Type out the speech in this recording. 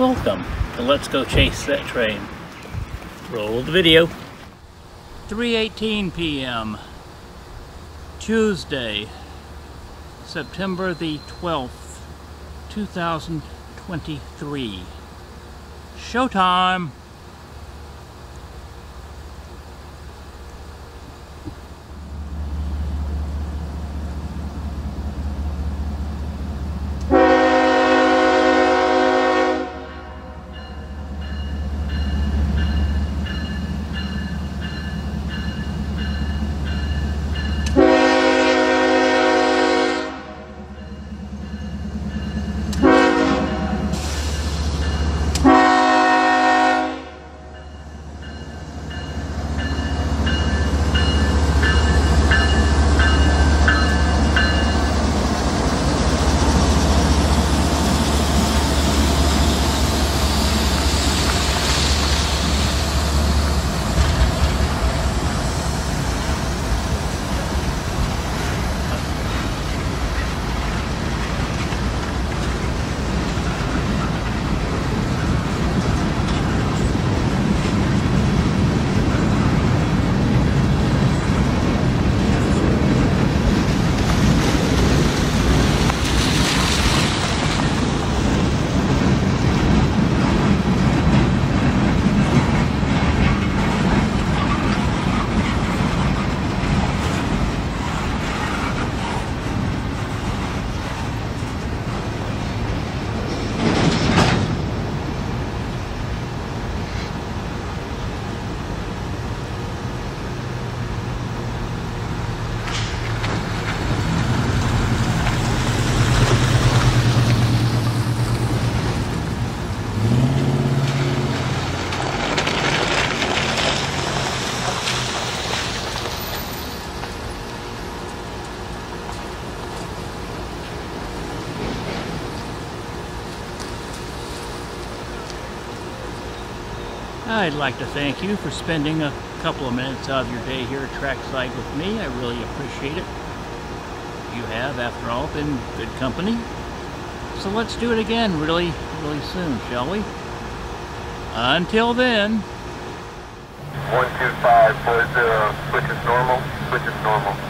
Welcome to Let's Go Chase That Train. Roll the video. 3.18 p.m. Tuesday, September the 12th, 2023. Showtime! I'd like to thank you for spending a couple of minutes out of your day here at Trackside with me. I really appreciate it. You have, after all, been good company. So let's do it again really, really soon, shall we? Until then. 12540, switch is normal, switch is normal.